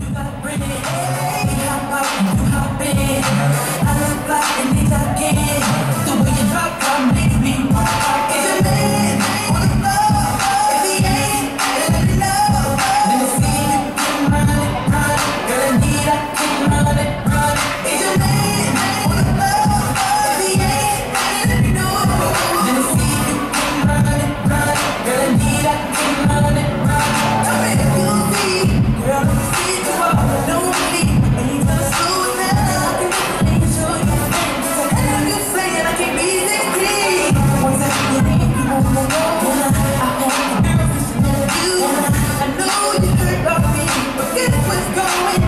You gotta bring it. going